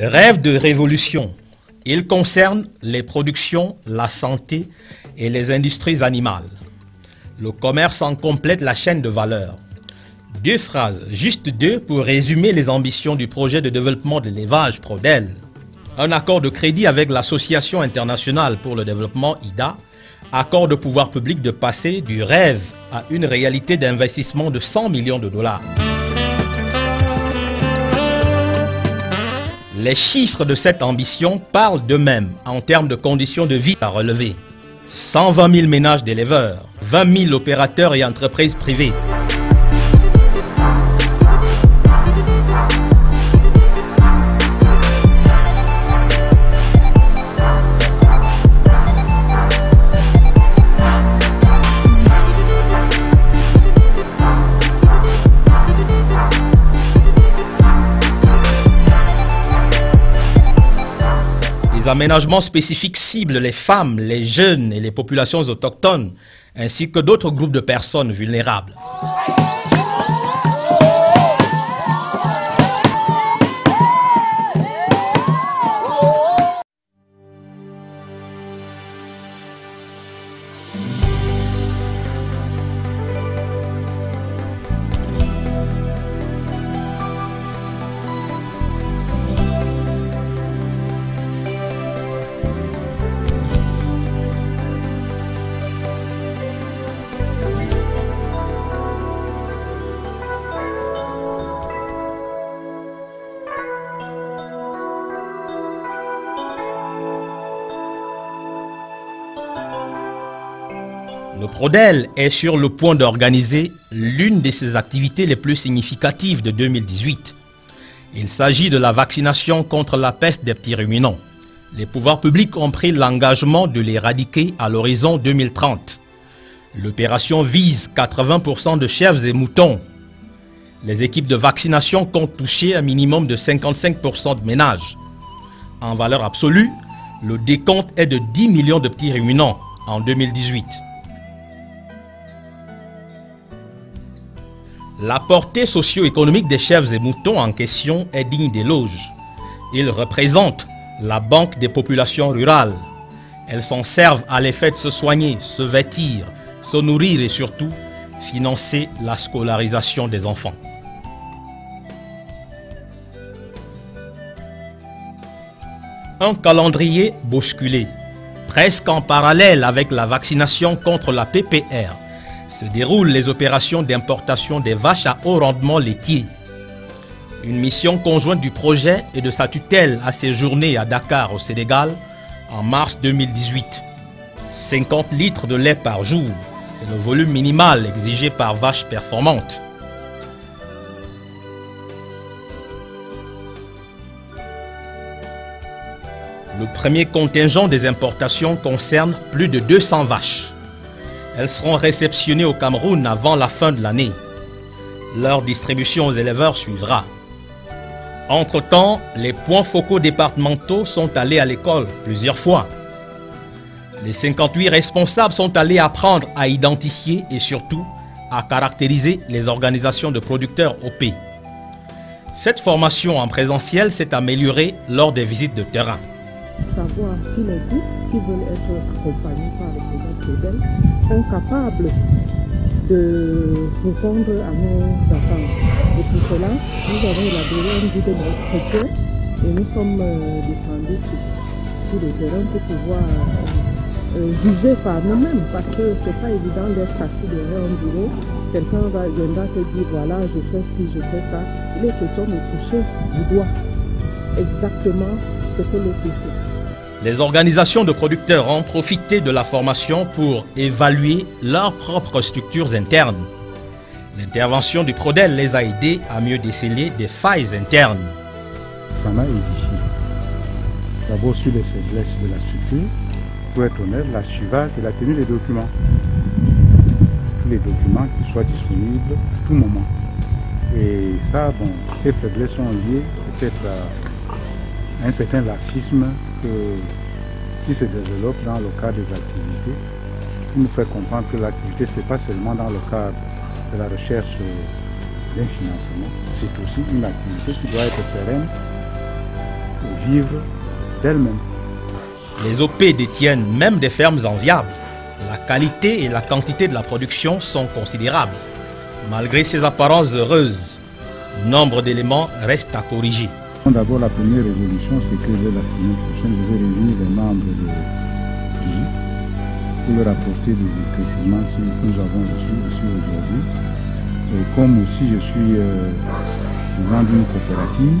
Rêve de révolution. Il concerne les productions, la santé et les industries animales. Le commerce en complète la chaîne de valeur. Deux phrases, juste deux, pour résumer les ambitions du projet de développement de l'élevage Prodel. Un accord de crédit avec l'Association internationale pour le développement IDA, accord de pouvoir public de passer du rêve à une réalité d'investissement de 100 millions de dollars. Les chiffres de cette ambition parlent d'eux-mêmes en termes de conditions de vie à relever. 120 000 ménages d'éleveurs, 20 000 opérateurs et entreprises privées. Aménagements spécifiques ciblent les femmes, les jeunes et les populations autochtones, ainsi que d'autres groupes de personnes vulnérables. Prodel est sur le point d'organiser l'une de ses activités les plus significatives de 2018. Il s'agit de la vaccination contre la peste des petits ruminants. Les pouvoirs publics ont pris l'engagement de l'éradiquer à l'horizon 2030. L'opération vise 80% de chèvres et moutons. Les équipes de vaccination comptent toucher un minimum de 55% de ménages. En valeur absolue, le décompte est de 10 millions de petits ruminants en 2018. La portée socio-économique des chèvres et moutons en question est digne d'éloge. Ils représentent la banque des populations rurales. Elles s'en servent à l'effet de se soigner, se vêtir, se nourrir et surtout financer la scolarisation des enfants. Un calendrier bousculé, presque en parallèle avec la vaccination contre la PPR, se déroulent les opérations d'importation des vaches à haut rendement laitier. Une mission conjointe du projet et de sa tutelle a séjourné à Dakar au Sénégal en mars 2018. 50 litres de lait par jour, c'est le volume minimal exigé par vache performante. Le premier contingent des importations concerne plus de 200 vaches. Elles seront réceptionnées au Cameroun avant la fin de l'année. Leur distribution aux éleveurs suivra. Entre-temps, les points focaux départementaux sont allés à l'école plusieurs fois. Les 58 responsables sont allés apprendre à identifier et surtout à caractériser les organisations de producteurs OP. Cette formation en présentiel s'est améliorée lors des visites de terrain savoir si les groupes qui veulent être accompagnés par le programme sont capables de répondre à nos attentes. Et pour cela, nous avons élaboré un guide chrétien et nous sommes euh, descendus sur, le terrain pour pouvoir euh, euh, juger par nous-mêmes parce que c'est pas évident d'être assis derrière un bureau. Quelqu'un va viendra te dire voilà, je fais ci, je fais ça. Il est question de toucher du doigt exactement ce que l'autre fait. Les organisations de producteurs ont profité de la formation pour évaluer leurs propres structures internes. L'intervention du PRODEL les a aidés à mieux déceler des failles internes. Ça m'a édifié. D'abord sur les faiblesses de la structure, pour être honnête, la suivante et la tenue des documents. Tous les documents qui soient disponibles à tout moment. Et ça, bon, ces faiblesses sont liées peut-être à un certain laxisme qui se développe dans le cadre des activités, qui nous fait comprendre que l'activité, ce n'est pas seulement dans le cadre de la recherche d'un financement, c'est aussi une activité qui doit être pérenne et vivre d'elle-même. Les OP détiennent même des fermes enviables. La qualité et la quantité de la production sont considérables. Malgré ces apparences heureuses, nombre d'éléments restent à corriger. D'abord, la première résolution, c'est que dès la semaine prochaine, je vais réunir les membres de PI pour leur apporter des éclaircissements que nous avons reçus ici aujourd'hui. Et comme aussi je suis euh, président d'une coopérative,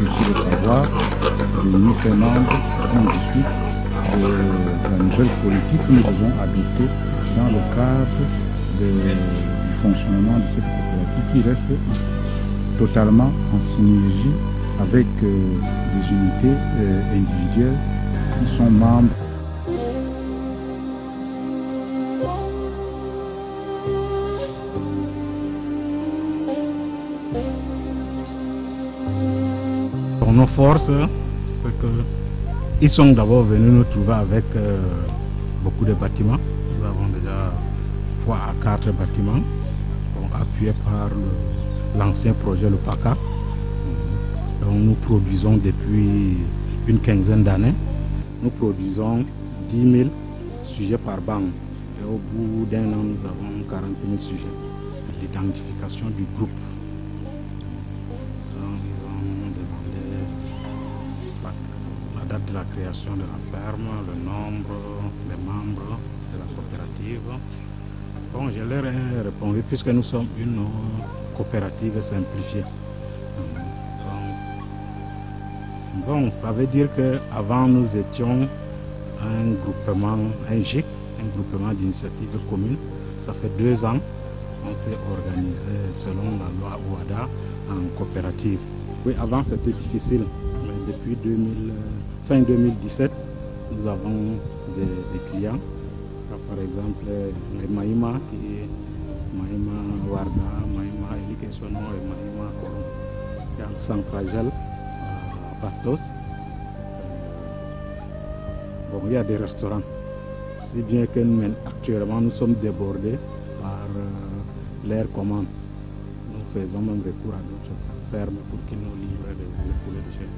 je suis le savoir, réunir ces membres on discute de la nouvelle politique que nous devons adopter dans le cadre du fonctionnement de cette coopérative qui reste totalement en synergie avec euh, des unités euh, individuelles qui sont membres. Nos forces, c'est que ils sont d'abord venus nous trouver avec euh, beaucoup de bâtiments. Nous avons déjà trois à quatre bâtiments appuyés par l'ancien projet le PACA. Nous produisons depuis une quinzaine d'années. Nous produisons 10 000 sujets par banc. Et au bout d'un an, nous avons 40 000 sujets. L'identification du groupe. Ils ont demandé la date de la création de la ferme, le nombre des membres de la coopérative. Bon, je leur ai répondu puisque nous sommes une coopérative simplifiée. Bon, ça veut dire qu'avant nous étions un groupement, un GIC, un groupement d'initiative commune. Ça fait deux ans qu'on s'est organisé selon la loi OADA en coopérative. Oui, avant c'était difficile, mais depuis 2000, fin 2017, nous avons des, clients. Par exemple, les Maïma, qui est Maïma Warda, Maïma Elikesono et Maïma qui est en Centragel. Bon, il y a des restaurants. Si bien que nous, actuellement nous sommes débordés par euh, l'air commande. Nous faisons même recours à d'autres fermes pour qu'ils nous livrent les, poulets de chèvre.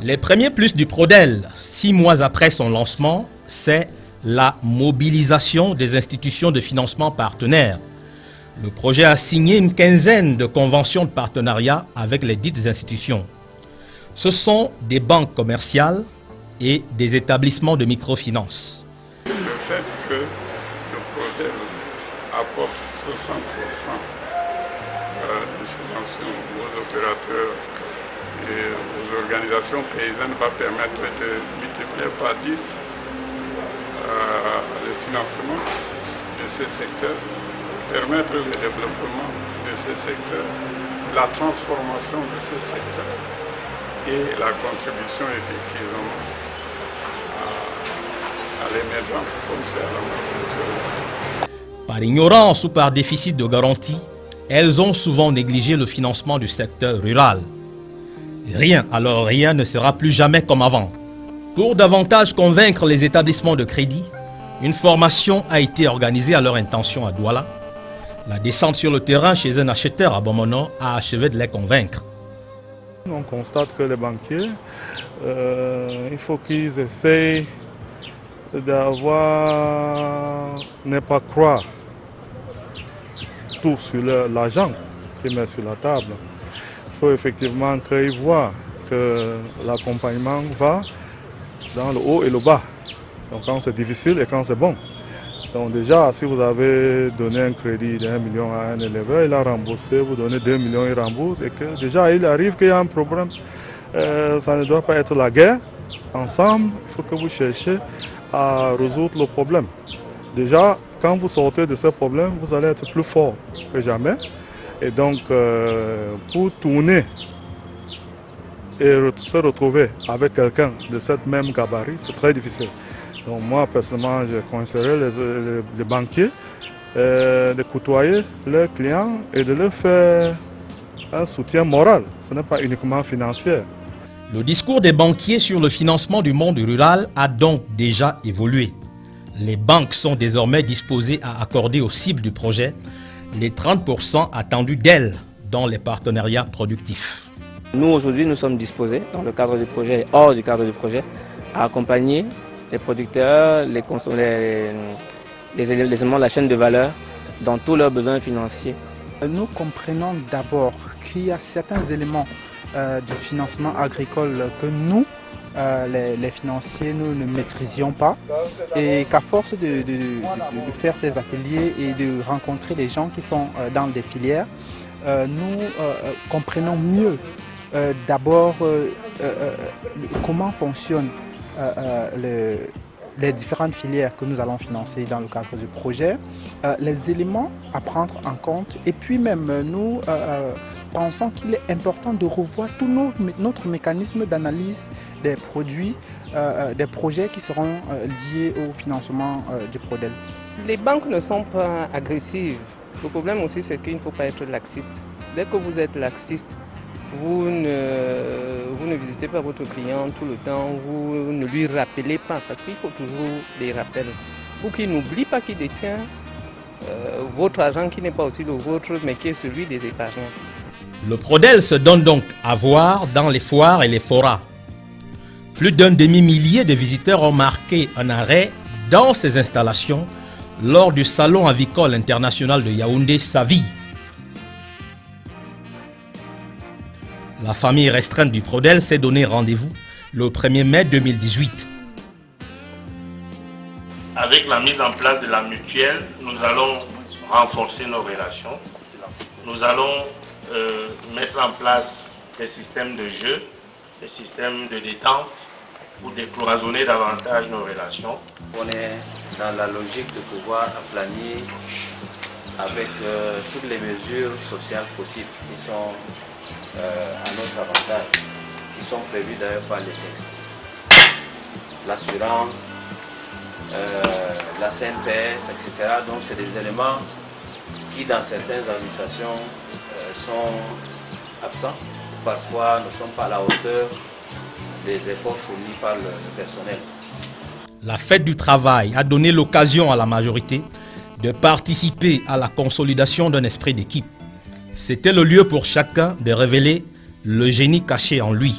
Les premiers plus du Prodel, six mois après son lancement, c'est la mobilisation des institutions de financement partenaires. Le projet a signé une quinzaine de conventions de partenariat avec les dites institutions. Ce sont des banques commerciales et des établissements de microfinance. Le fait que le projet apporte 60% de subventions aux opérateurs et aux organisations paysannes va permettre de multiplier par 10 le financement de ces secteurs, permettre le développement de ces secteurs, la transformation de ces secteurs et la contribution effectivement à, l'émergence comme c'est Par ignorance ou par déficit de garantie, elles ont souvent négligé le financement du secteur rural. Rien, alors rien ne sera plus jamais comme avant. Pour davantage convaincre les établissements de crédit, une formation a été organisée à leur intention à Douala. La descente sur le terrain chez un acheteur à Bomono a achevé de les convaincre. On constate que les banquiers, euh, il faut qu'ils essayent d'avoir, ne pas croire tout sur l'argent qu'ils mettent sur la table. Il faut effectivement qu'ils voient que l'accompagnement va dans le haut et le bas. Donc quand c'est difficile et quand c'est bon. Donc déjà, si vous avez donné un crédit d'un million à un éleveur, il a remboursé, vous donnez 2 millions, il rembourse, et que déjà il arrive qu'il y a un problème. Euh, ça ne doit pas être la guerre. Ensemble, il faut que vous cherchiez à résoudre le problème. Déjà, quand vous sortez de ce problème, vous allez être plus fort que jamais. Et donc, euh, pour tourner et se retrouver avec quelqu'un de cette même gabarit, c'est très difficile. Donc moi, personnellement, je conseillerais les, banquiers euh, de côtoyer leurs clients et de leur faire un soutien moral. Ce n'est pas uniquement financier. Le discours des banquiers sur le financement du monde rural a donc déjà évolué. Les banques sont désormais disposées à accorder aux cibles du projet les 30% attendus d'elles dans les partenariats productifs. Nous, aujourd'hui, nous sommes disposés, dans le cadre du projet et hors du cadre du projet, à accompagner les producteurs, les, les, éléments de la chaîne de valeur dans tous leurs besoins financiers. Nous comprenons d'abord qu'il y a certains éléments euh, du financement agricole que nous, euh, les, financiers, nous ne maîtrisions pas et qu'à force de, faire ces ateliers et de rencontrer les gens qui sont euh, dans des filières, nous comprenons mieux d'abord comment fonctionne le, les différentes filières que nous allons financer dans le cadre du projet, euh, les éléments à prendre en compte et puis même euh, nous euh, pensons qu'il est important de revoir tout notre mécanisme d'analyse des produits, des projets qui seront liés au financement du PRODEL. Les banques ne sont pas agressives. Le problème aussi c'est qu'il ne faut pas être laxiste. Dès que vous êtes laxiste, vous ne, vous ne visitez pas votre client tout le temps, vous ne lui rappelez pas, parce qu'il faut toujours des rappels. Pour qu'il n'oublie pas qu'il détient euh, votre argent qui n'est pas aussi le vôtre, mais qui est celui des épargnants. Le Prodel se donne donc à voir dans les foires et les forats. Plus d'un demi-millier de visiteurs ont marqué un arrêt dans ces installations lors du Salon avicole international de Yaoundé-Savie La famille restreinte du Prodel s'est donné rendez-vous le 1er mai 2018. Avec la mise en place de la mutuelle, nous allons renforcer nos relations. Nous allons euh, mettre en place des systèmes de jeu, des systèmes de détente pour décloisonner davantage nos relations. On est dans la logique de pouvoir aplanir avec euh, toutes les mesures sociales possibles qui sont à notre avantage, qui sont prévus d'ailleurs par les textes. L'assurance, euh, la CNPS, etc. Donc c'est des éléments qui dans certaines administrations euh, sont absents, parfois ne sont pas à la hauteur des efforts fournis par le personnel. La fête du travail a donné l'occasion à la majorité de participer à la consolidation d'un esprit d'équipe c'était le lieu pour chacun de révéler le génie caché en lui.